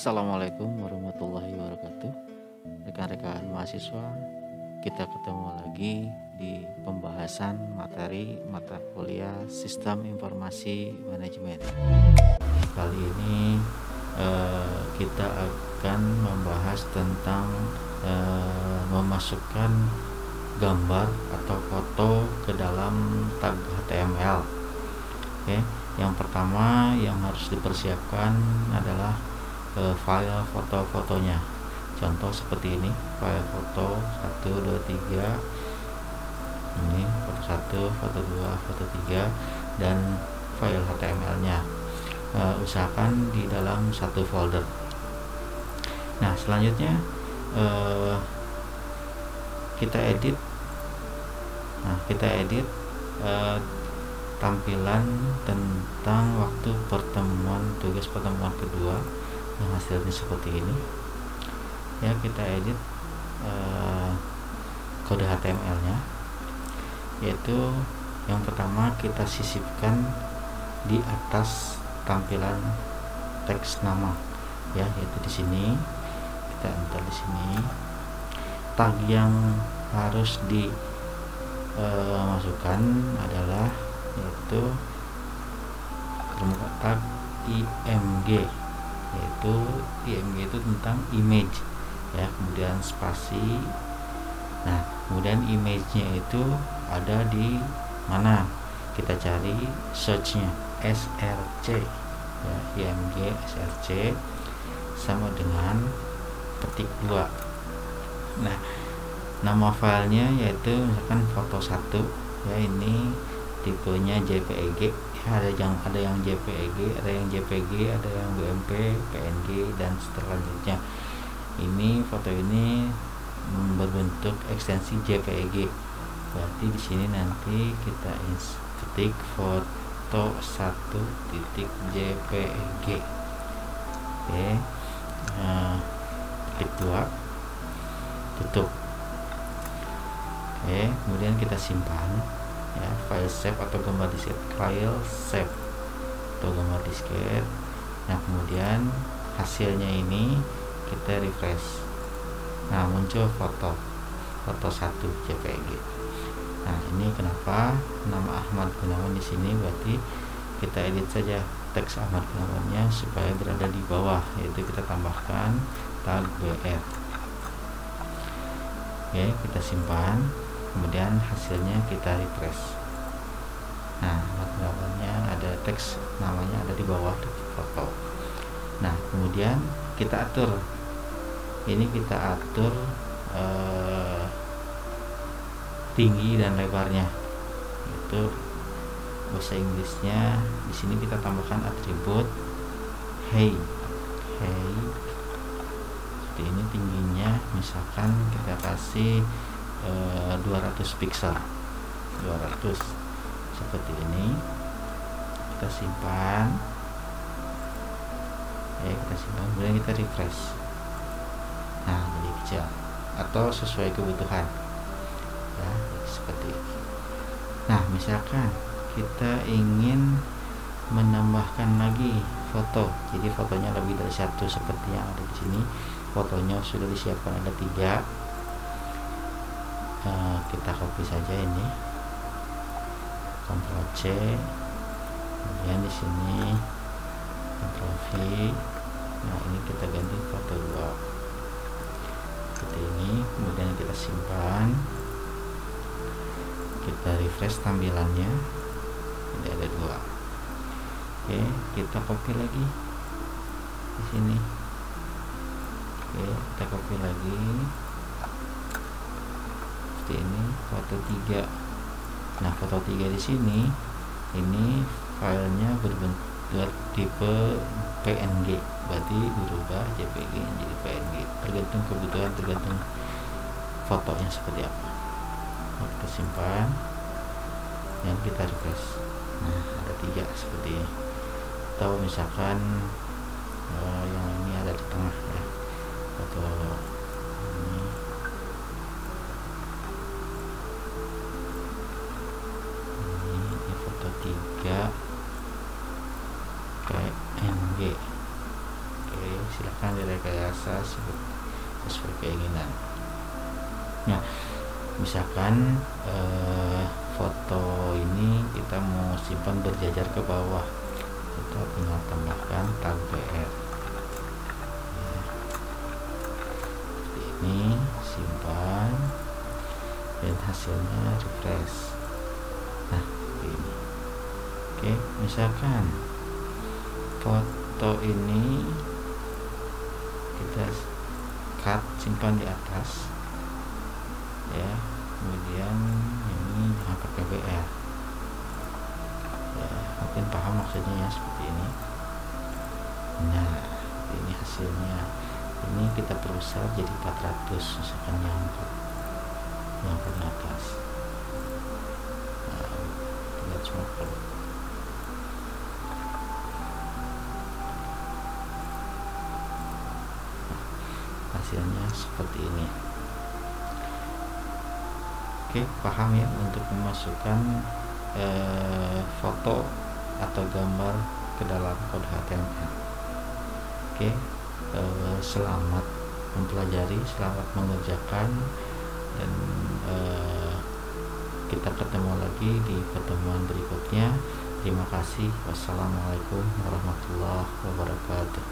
Assalamualaikum warahmatullahi wabarakatuh. Rekan-rekan mahasiswa Kita ketemu lagi di pembahasan materi mata kuliah Sistem Informasi Manajemen. Kali ini eh, kita akan membahas tentang eh, memasukkan gambar atau foto ke dalam tag HTML Oke, yang pertama yang harus dipersiapkan adalah uh, file foto-fotonya. Contoh seperti ini file foto 1 2 3 ini foto 1 foto 2 foto 3 dan file HTML nya uh, usahakan di dalam satu folder. Nah selanjutnya uh, kita edit. Nah kita edit uh, tampilan tentang waktu pertemuan tugas pertemuan kedua yang hasilnya seperti ini. Ya kita edit uh, kode HTML nya yaitu yang pertama kita sisipkan di atas tampilan teks nama. Ya yaitu di sini. Kita enter di sini. Tag yang harus dimasukkan eh, uh, adalah yaitu tag img yaitu IMG itu tentang image ya kemudian spasi. Nah kemudian image-nya itu ada di mana? Kita cari search-nya src ya IMG src sama dengan petik 2 nah nama filenya yaitu misalkan foto satu ya ini tipenya JPEG ada yang ada yang JPEG ada yang JPG ada yang BMP PNG dan selanjutnya ini foto ini berbentuk ekstensi JPEG berarti di sini nanti kita ketik foto satu titik JPEG oke nah, klik tutup. Oke kemudian kita simpan ya file save atau gambar disket file save atau gambar disket nah kemudian hasilnya ini kita refresh. Nah muncul foto foto satu JPG nah ini kenapa? Nama Ahmad Gunawan di sini berarti kita edit saja teks Ahmad Gunawannya supaya berada di bawah yaitu kita tambahkan tag BR oke kita simpan kemudian hasilnya kita refresh. Nah gambarnya ada teks namanya ada di bawah foto. Nah kemudian kita atur. Ini kita atur eh, tinggi dan lebarnya. Itu bahasa Inggrisnya. Di sini kita tambahkan atribut hey. Hey. Seperti ini tingginya misalkan kita kasih 200 eh, pixel. 200 seperti ini. Kita simpan. Ya kita simpan. Kemudian kita refresh. Nah jadi kecil atau sesuai kebutuhan. Ya seperti ini. Nah misalkan kita ingin menambahkan lagi foto. Jadi fotonya lebih dari satu seperti yang ada di sini. Fotonya sudah disiapkan ada tiga uh, kita copy saja ini. Ctrl C. Kemudian di sini Ctrl V. Nah ini kita ganti foto 2 seperti ini kemudian kita simpan. Kita refresh tampilannya. Ini ada dua. Oke kita copy lagi. Di sini. Oke kita copy lagi seperti ini foto 3 nah foto 3 di sini ini filenya berbentuk tipe PNG berarti berubah JPG menjadi PNG tergantung kebutuhan tergantung fotonya seperti apa. Kita simpan dan kita refresh. Nah ada tiga seperti ini. Atau misalkan uh, yang ini ada di tengah ya. Foto direkayasa sesuai keinginan. Nah misalkan eh, foto ini kita mau simpan berjajar ke bawah. Kita tinggal tambahkan tag PR ini simpan dan hasilnya refresh. Nah ini. Oke misalkan foto ini kita cut simpan di atas ya. Kemudian ini jangan pakai BR ya mungkin paham maksudnya ya seperti ini. Nah ini hasilnya. Ini kita perusaha jadi 400 misalkan yang yang paling atas. Nah, kita cuma perlu hasilnya seperti ini. Oke paham ya untuk memasukkan eh, foto atau gambar ke dalam kode HTML oke eh, selamat mempelajari selamat mengerjakan dan eh, kita ketemu lagi di pertemuan berikutnya. Terima kasih. Wassalamualaikum warahmatullahi wabarakatuh